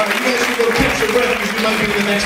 All right, you guys should go catch your breath because you might be the next